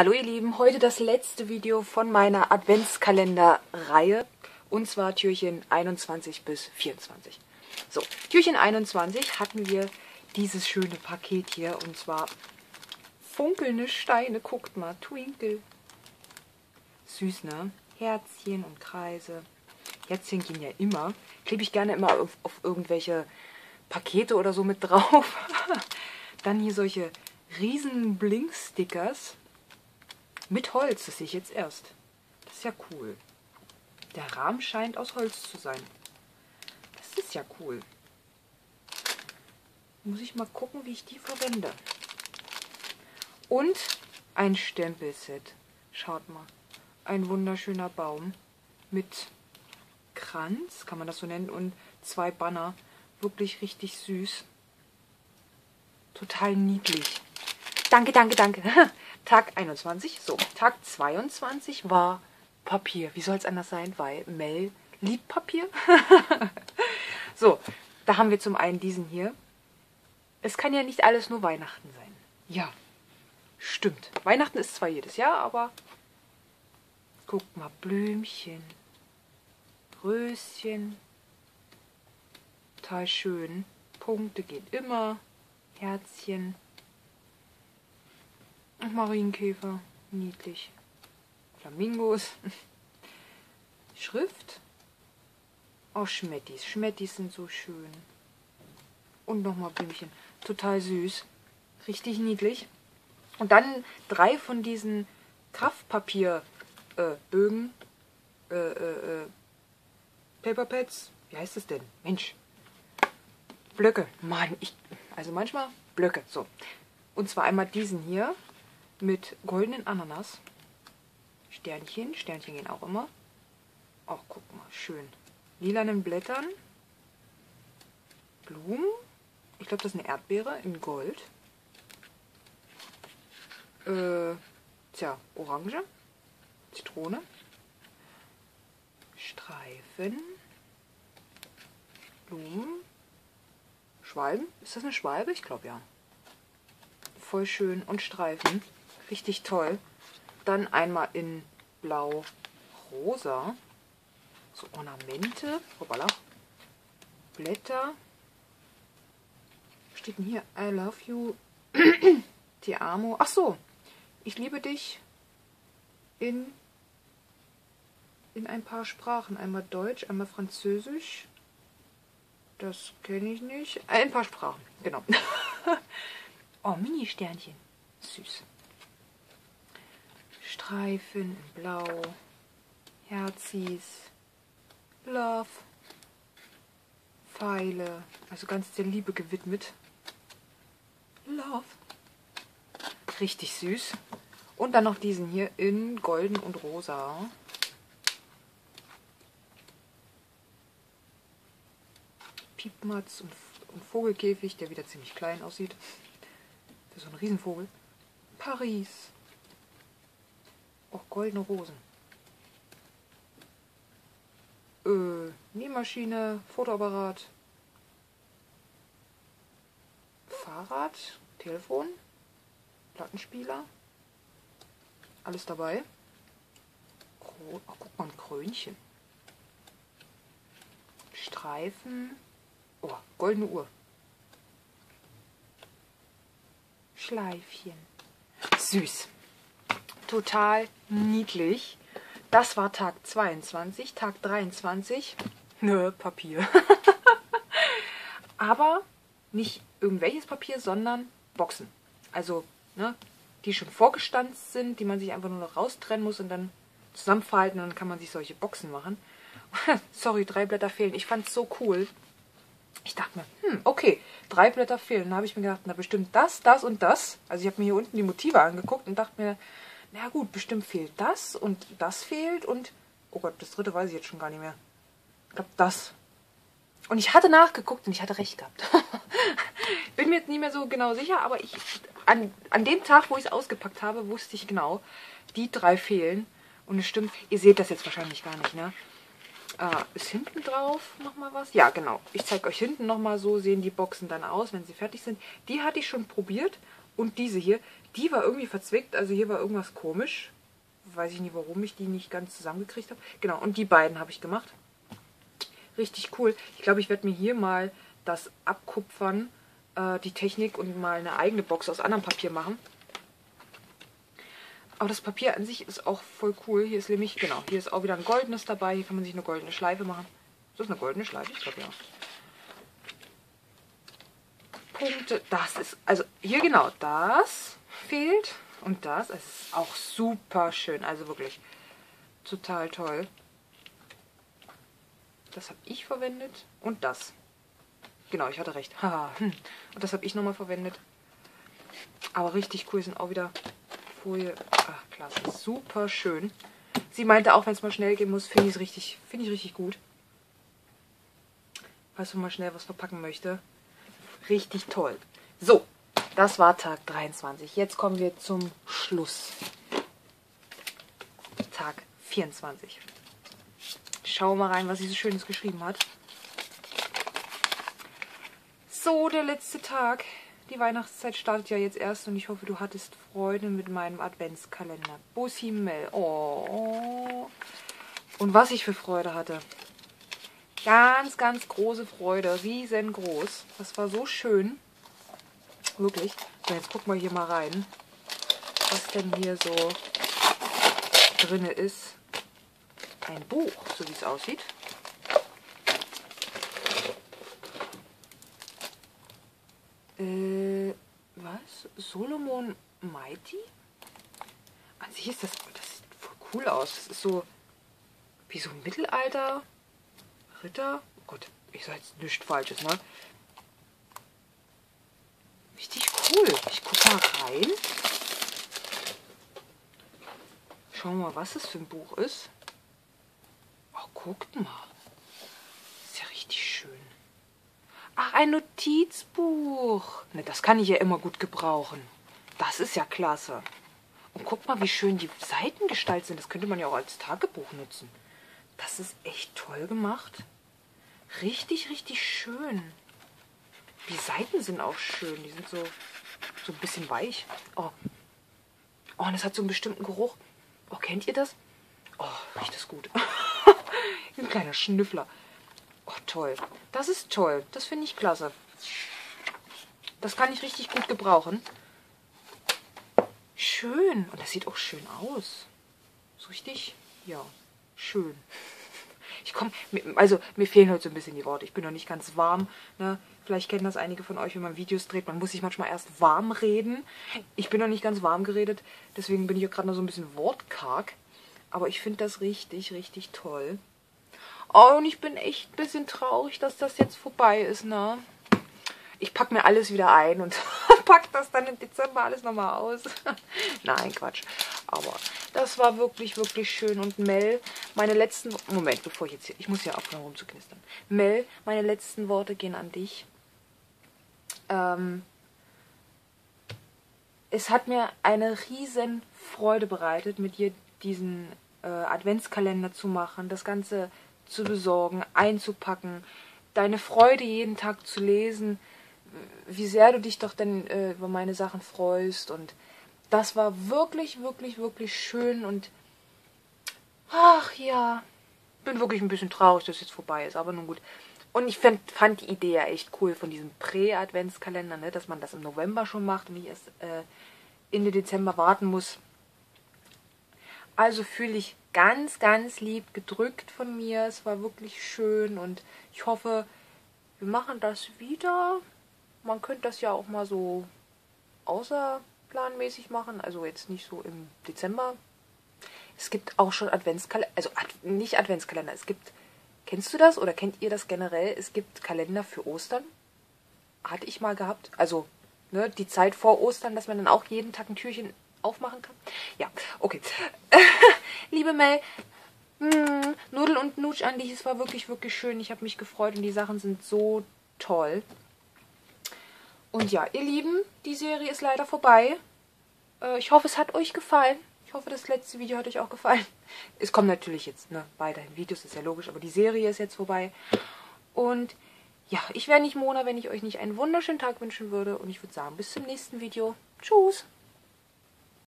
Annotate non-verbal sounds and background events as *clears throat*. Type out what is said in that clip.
Hallo ihr Lieben, heute das letzte Video von meiner Adventskalender-Reihe und zwar Türchen 21 bis 24. So, Türchen 21 hatten wir dieses schöne Paket hier und zwar funkelnde Steine, guckt mal, Twinkle. Süß, ne? Herzchen und Kreise. Herzchen gehen ja immer. Klebe ich gerne immer auf, auf irgendwelche Pakete oder so mit drauf. *laughs* Dann hier solche riesen Blink-Stickers mit Holz, das sehe ich jetzt erst. Das ist ja cool. Der Rahmen scheint aus Holz zu sein. Das ist ja cool. Muss ich mal gucken, wie ich die verwende. Und ein Stempelset. Schaut mal. Ein wunderschöner Baum mit Kranz, kann man das so nennen, und zwei Banner. Wirklich richtig süß. Total niedlich. Danke, danke, danke. *laughs* Tag 21. So, Tag 22 war Papier. Wie soll es anders sein? Weil Mel liebt Papier. *laughs* so, da haben wir zum einen diesen hier. Es kann ja nicht alles nur Weihnachten sein. Ja, stimmt. Weihnachten ist zwar jedes Jahr, aber guck mal, Blümchen, Röschen. Total schön. Punkte geht immer. Herzchen. Marienkäfer, niedlich. Flamingos. *laughs* Schrift. Oh, Schmettis. Schmettis sind so schön. Und nochmal Blümchen. Total süß. Richtig niedlich. Und dann drei von diesen Kraftpapierbögen. Äh, äh, äh, Paperpads. Wie heißt das denn? Mensch. Blöcke. Mann, ich. Also manchmal Blöcke. So. Und zwar einmal diesen hier mit goldenen Ananas. Sternchen. Sternchen gehen auch immer. Ach, guck mal, schön. Lilanen Blättern. Blumen. Ich glaube, das ist eine Erdbeere in Gold. Äh, tja, Orange. Zitrone. Streifen. Blumen. Schwalben. Ist das eine Schwalbe? Ich glaube ja. Voll schön. Und Streifen. Richtig toll. Dann einmal in blau-rosa. So Ornamente. Hoppala. Blätter. Steht denn hier? I love you. *clears throat* Ti amo. Ach so. Ich liebe dich in, in ein paar Sprachen. Einmal Deutsch, einmal Französisch. Das kenne ich nicht. Ein paar Sprachen, genau. *laughs* oh, Mini-Sternchen. Süß. Streifen in Blau, Herzis, Love, Pfeile, also ganz der Liebe gewidmet. Love. Richtig süß. Und dann noch diesen hier in golden und rosa. Piepmatz und, und Vogelkäfig, der wieder ziemlich klein aussieht. Für so einen Riesenvogel. Paris. Auch goldene Rosen. Äh, Nähmaschine, Fotoapparat, Fahrrad, Telefon, Plattenspieler. Alles dabei. Kro Ach, guck mal, ein Krönchen. Streifen. Oh, goldene Uhr. Schleifchen. Süß total niedlich. Das war Tag 22. Tag 23. Nö, Papier. *laughs* Aber nicht irgendwelches Papier, sondern Boxen. Also, ne, die schon vorgestanzt sind, die man sich einfach nur noch raustrennen muss und dann zusammenfalten und dann kann man sich solche Boxen machen. *laughs* Sorry, drei Blätter fehlen. Ich fand es so cool. Ich dachte mir, hm, okay, drei Blätter fehlen. Dann habe ich mir gedacht, na bestimmt das, das und das. Also ich habe mir hier unten die Motive angeguckt und dachte mir, na gut, bestimmt fehlt das und das fehlt und, oh Gott, das dritte weiß ich jetzt schon gar nicht mehr. Ich glaube, das. Und ich hatte nachgeguckt und ich hatte recht gehabt. *laughs* Bin mir jetzt nicht mehr so genau sicher, aber ich, an, an dem Tag, wo ich es ausgepackt habe, wusste ich genau, die drei fehlen. Und es stimmt, ihr seht das jetzt wahrscheinlich gar nicht, ne? Äh, ist hinten drauf nochmal was? Ja, genau. Ich zeige euch hinten nochmal so, sehen die Boxen dann aus, wenn sie fertig sind. Die hatte ich schon probiert und diese hier, Die war irgendwie verzwickt, also hier war irgendwas komisch. Weiß ich nicht, warum ich die nicht ganz zusammengekriegt habe. Genau, und die beiden habe ich gemacht. Richtig cool. Ich glaube, ich werde mir hier mal das abkupfern, äh, die Technik und mal eine eigene Box aus anderem Papier machen. Aber das Papier an sich ist auch voll cool. Hier ist nämlich, genau, hier ist auch wieder ein goldenes dabei. Hier kann man sich eine goldene Schleife machen. Ist das eine goldene Schleife? Ich glaube ja. Punkte. Das ist, also hier genau, das fehlt. Und das, ist auch super schön. Also wirklich total toll. Das habe ich verwendet. Und das. Genau, ich hatte recht. *laughs* Hm. Und das habe ich nochmal verwendet. Aber richtig cool sind auch wieder Folie. Ach, klasse. Super schön. Sie meinte auch, wenn es mal schnell gehen muss, finde ich es richtig, finde ich richtig gut. Falls man mal schnell was verpacken möchte. Richtig toll. So, das war Tag 23. Jetzt kommen wir zum Schluss. Tag 24. Schau mal rein, was sie so Schönes geschrieben hat. So, der letzte Tag. Die Weihnachtszeit startet ja jetzt erst und ich hoffe, du hattest Freude mit meinem Adventskalender. Bussi Mel. Oh. Und was ich für Freude hatte. Ganz, ganz große Freude. Riesengroß. Das war so schön. Wirklich. So, jetzt gucken wir hier mal rein, was denn hier so drin ist. Ein Buch, so wie es aussieht. Äh, was? Solomon Mighty? An sich ist das, das sieht voll cool aus. Das ist so wie so ein Mittelalter Ritter. Oh Gott, ich sage jetzt nichts Falsches, ne? Richtig cool. Ich guck mal rein. Schauen wir mal, was das für ein Buch ist. Oh, guckt mal. Ist ja richtig schön. Ach, ein Notizbuch. Ne, das kann ich ja immer gut gebrauchen. Das ist ja klasse. Und guck mal, wie schön die Seiten gestaltet sind. Das könnte man ja auch als Tagebuch nutzen. Das ist echt toll gemacht. Richtig, richtig schön. Die Seiten sind auch schön. Die sind so, so ein bisschen weich. Oh. oh, und es hat so einen bestimmten Geruch. Oh, kennt ihr das? Oh, riecht das gut. *laughs* ein kleiner Schnüffler. Oh, toll. Das ist toll. Das finde ich klasse. Das kann ich richtig gut gebrauchen. Schön. Und das sieht auch schön aus. So richtig? Ja, schön. Ich komme, also mir fehlen heute so ein bisschen die Worte. Ich bin noch nicht ganz warm. Ne? Vielleicht kennen das einige von euch, wenn man Videos dreht. Man muss sich manchmal erst warm reden. Ich bin noch nicht ganz warm geredet. Deswegen bin ich gerade noch so ein bisschen wortkarg. Aber ich finde das richtig, richtig toll. Oh, und ich bin echt ein bisschen traurig, dass das jetzt vorbei ist, ne? Ich packe mir alles wieder ein und *laughs* pack das dann im Dezember alles nochmal aus. *laughs* Nein, Quatsch. Aber das war wirklich, wirklich schön. Und Mel, meine letzten... Moment, bevor ich jetzt hier... Ich muss ja aufhören rumzuknistern. Mel, meine letzten Worte gehen an dich. Ähm, es hat mir eine riesen Freude bereitet, mit dir diesen äh, Adventskalender zu machen, das Ganze zu besorgen, einzupacken, deine Freude jeden Tag zu lesen, wie sehr du dich doch denn äh, über meine Sachen freust und das war wirklich, wirklich, wirklich schön und ach ja, bin wirklich ein bisschen traurig, dass es jetzt vorbei ist, aber nun gut. Und ich find, fand die Idee ja echt cool von diesem Prä-Adventskalender, ne, dass man das im November schon macht und nicht erst äh, Ende Dezember warten muss. Also fühle ich ganz, ganz lieb gedrückt von mir. Es war wirklich schön und ich hoffe, wir machen das wieder. Man könnte das ja auch mal so außerplanmäßig machen, also jetzt nicht so im Dezember. Es gibt auch schon Adventskalender, also Ad nicht Adventskalender, es gibt Kennst du das oder kennt ihr das generell? Es gibt Kalender für Ostern. Hatte ich mal gehabt. Also, ne, die Zeit vor Ostern, dass man dann auch jeden Tag ein Türchen aufmachen kann. Ja, okay. *laughs* Liebe Mel, mh, Nudel und Nutsch an dich. Es war wirklich, wirklich schön. Ich habe mich gefreut und die Sachen sind so toll. Und ja, ihr Lieben, die Serie ist leider vorbei. Äh, ich hoffe, es hat euch gefallen. Ich hoffe, das letzte Video hat euch auch gefallen. *laughs* Es kommen natürlich jetzt ne, weiterhin Videos, ist ja logisch, aber die Serie ist jetzt vorbei. Und ja, ich wäre nicht Mona, wenn ich euch nicht einen wunderschönen Tag wünschen würde. Und ich würde sagen, bis zum nächsten Video. Tschüss!